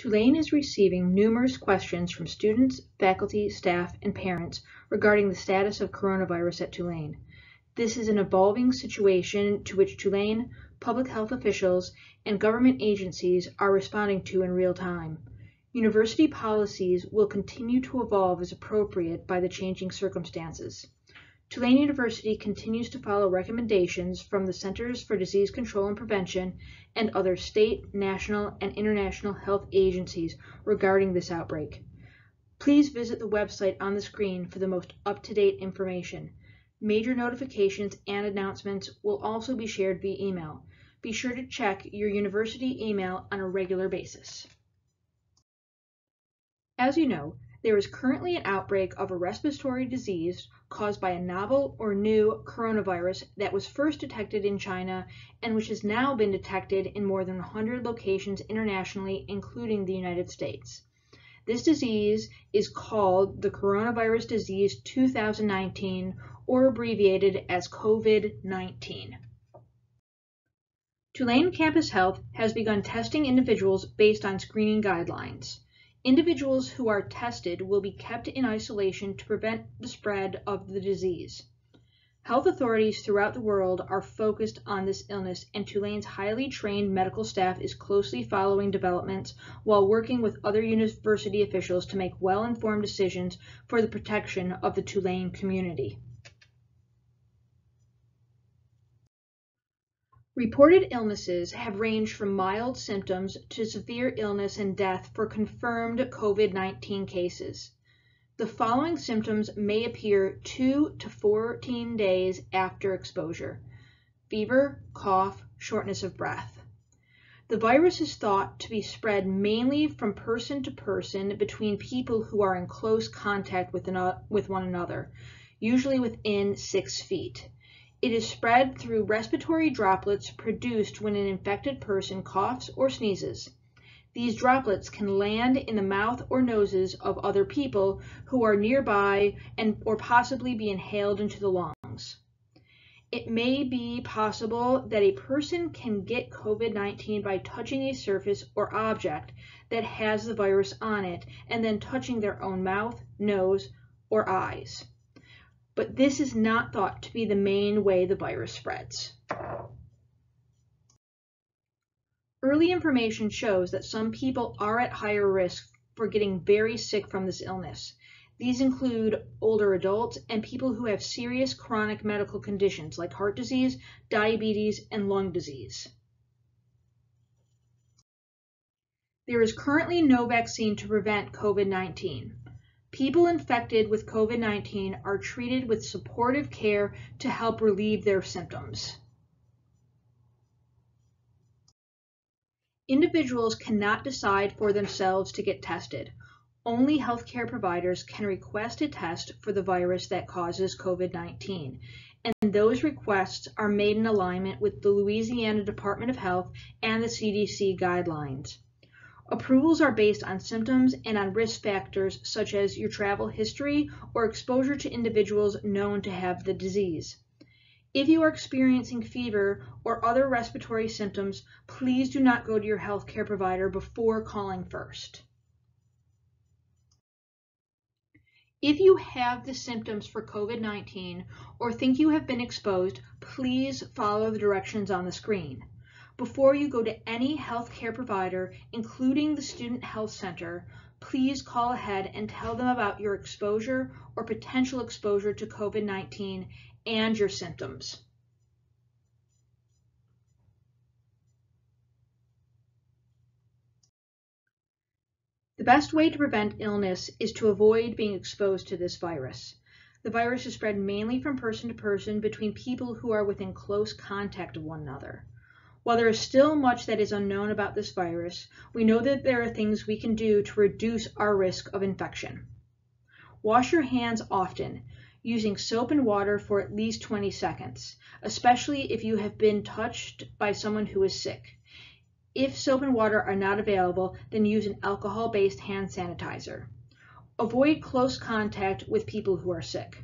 Tulane is receiving numerous questions from students, faculty, staff, and parents regarding the status of coronavirus at Tulane. This is an evolving situation to which Tulane, public health officials, and government agencies are responding to in real time. University policies will continue to evolve as appropriate by the changing circumstances. Tulane University continues to follow recommendations from the Centers for Disease Control and Prevention and other state, national, and international health agencies regarding this outbreak. Please visit the website on the screen for the most up-to-date information. Major notifications and announcements will also be shared via email. Be sure to check your university email on a regular basis. As you know, there is currently an outbreak of a respiratory disease caused by a novel or new coronavirus that was first detected in China and which has now been detected in more than 100 locations internationally, including the United States. This disease is called the coronavirus disease 2019 or abbreviated as COVID-19. Tulane Campus Health has begun testing individuals based on screening guidelines. Individuals who are tested will be kept in isolation to prevent the spread of the disease. Health authorities throughout the world are focused on this illness, and Tulane's highly trained medical staff is closely following developments while working with other university officials to make well informed decisions for the protection of the Tulane community. Reported illnesses have ranged from mild symptoms to severe illness and death for confirmed COVID-19 cases. The following symptoms may appear 2 to 14 days after exposure. Fever, cough, shortness of breath. The virus is thought to be spread mainly from person to person between people who are in close contact with, with one another, usually within six feet. It is spread through respiratory droplets produced when an infected person coughs or sneezes. These droplets can land in the mouth or noses of other people who are nearby and or possibly be inhaled into the lungs. It may be possible that a person can get COVID-19 by touching a surface or object that has the virus on it and then touching their own mouth, nose, or eyes but this is not thought to be the main way the virus spreads. Early information shows that some people are at higher risk for getting very sick from this illness. These include older adults and people who have serious chronic medical conditions like heart disease, diabetes, and lung disease. There is currently no vaccine to prevent COVID-19. People infected with COVID-19 are treated with supportive care to help relieve their symptoms. Individuals cannot decide for themselves to get tested. Only healthcare providers can request a test for the virus that causes COVID-19, and those requests are made in alignment with the Louisiana Department of Health and the CDC guidelines. Approvals are based on symptoms and on risk factors such as your travel history or exposure to individuals known to have the disease. If you are experiencing fever or other respiratory symptoms, please do not go to your healthcare provider before calling first. If you have the symptoms for COVID-19 or think you have been exposed, please follow the directions on the screen before you go to any healthcare provider, including the Student Health Center, please call ahead and tell them about your exposure or potential exposure to COVID-19 and your symptoms. The best way to prevent illness is to avoid being exposed to this virus. The virus is spread mainly from person to person between people who are within close contact of one another. While there is still much that is unknown about this virus, we know that there are things we can do to reduce our risk of infection. Wash your hands often, using soap and water for at least 20 seconds, especially if you have been touched by someone who is sick. If soap and water are not available, then use an alcohol-based hand sanitizer. Avoid close contact with people who are sick.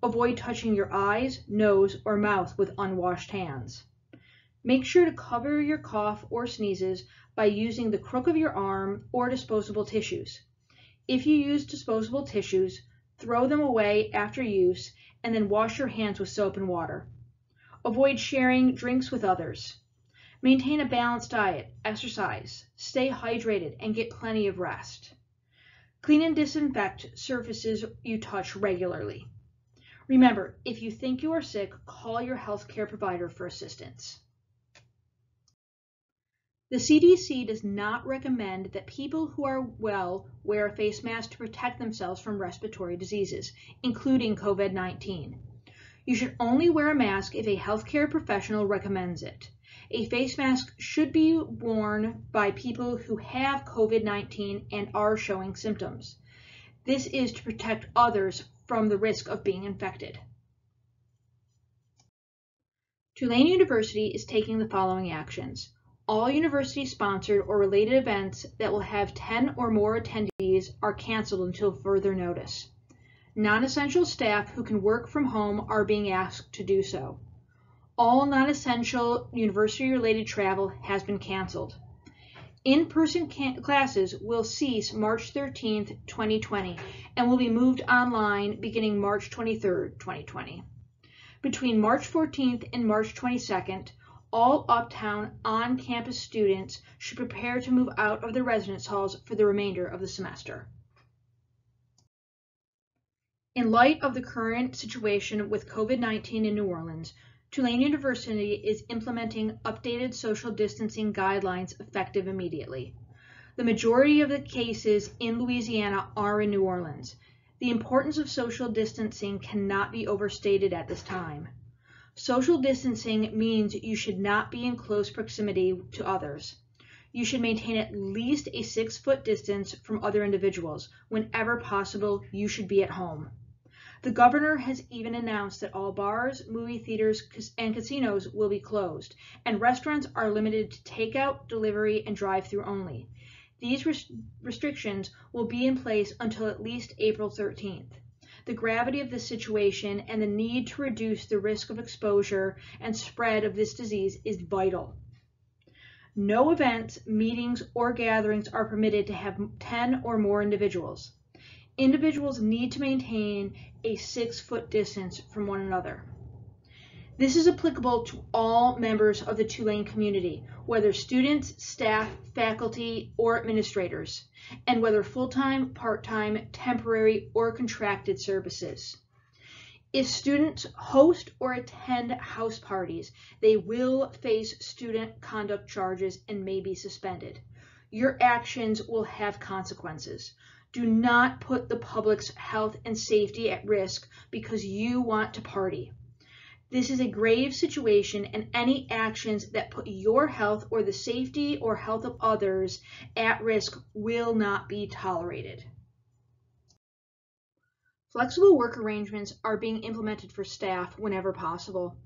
Avoid touching your eyes, nose, or mouth with unwashed hands. Make sure to cover your cough or sneezes by using the crook of your arm or disposable tissues. If you use disposable tissues, throw them away after use and then wash your hands with soap and water. Avoid sharing drinks with others. Maintain a balanced diet, exercise, stay hydrated, and get plenty of rest. Clean and disinfect surfaces you touch regularly. Remember, if you think you are sick, call your healthcare provider for assistance. The CDC does not recommend that people who are well wear a face mask to protect themselves from respiratory diseases, including COVID 19. You should only wear a mask if a healthcare professional recommends it. A face mask should be worn by people who have COVID 19 and are showing symptoms. This is to protect others from the risk of being infected. Tulane University is taking the following actions all university-sponsored or related events that will have 10 or more attendees are canceled until further notice. Non-essential staff who can work from home are being asked to do so. All non-essential university-related travel has been canceled. In-person classes will cease March 13, 2020, and will be moved online beginning March 23, 2020. Between March 14th and March 22nd, all Uptown on-campus students should prepare to move out of their residence halls for the remainder of the semester. In light of the current situation with COVID-19 in New Orleans, Tulane University is implementing updated social distancing guidelines effective immediately. The majority of the cases in Louisiana are in New Orleans. The importance of social distancing cannot be overstated at this time. Social distancing means you should not be in close proximity to others. You should maintain at least a six foot distance from other individuals. Whenever possible, you should be at home. The governor has even announced that all bars, movie theaters, and casinos will be closed, and restaurants are limited to takeout, delivery, and drive through only. These res restrictions will be in place until at least April 13th the gravity of the situation and the need to reduce the risk of exposure and spread of this disease is vital. No events, meetings, or gatherings are permitted to have 10 or more individuals. Individuals need to maintain a six foot distance from one another. This is applicable to all members of the Tulane community, whether students, staff, faculty, or administrators, and whether full-time, part-time, temporary, or contracted services. If students host or attend house parties, they will face student conduct charges and may be suspended. Your actions will have consequences. Do not put the public's health and safety at risk because you want to party. This is a grave situation and any actions that put your health or the safety or health of others at risk will not be tolerated. Flexible work arrangements are being implemented for staff whenever possible.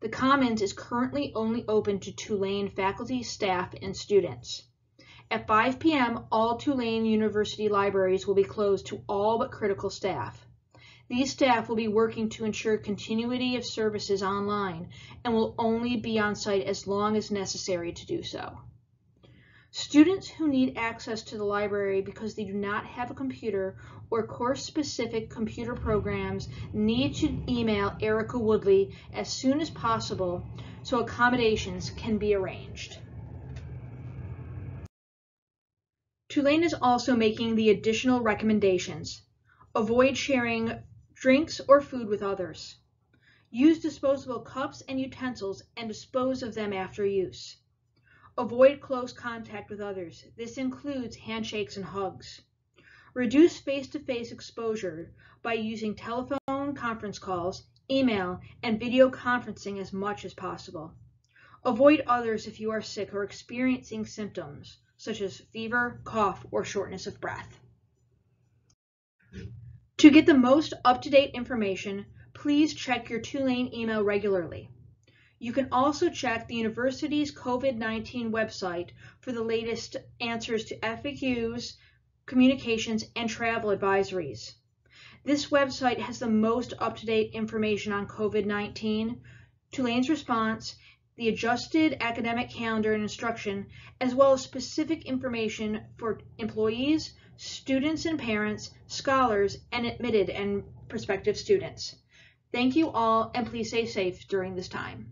The Commons is currently only open to Tulane faculty, staff, and students. At 5 p.m., all Tulane University libraries will be closed to all but critical staff. These staff will be working to ensure continuity of services online and will only be on site as long as necessary to do so. Students who need access to the library because they do not have a computer or course-specific computer programs need to email Erica Woodley as soon as possible so accommodations can be arranged. Tulane is also making the additional recommendations. Avoid sharing drinks or food with others. Use disposable cups and utensils and dispose of them after use. Avoid close contact with others. This includes handshakes and hugs. Reduce face-to-face -face exposure by using telephone conference calls, email, and video conferencing as much as possible. Avoid others if you are sick or experiencing symptoms, such as fever, cough, or shortness of breath. To get the most up-to-date information, please check your Tulane email regularly. You can also check the university's COVID-19 website for the latest answers to FAQs, communications, and travel advisories. This website has the most up-to-date information on COVID-19, Tulane's response, the adjusted academic calendar and instruction, as well as specific information for employees, students and parents, scholars, and admitted and prospective students. Thank you all, and please stay safe during this time.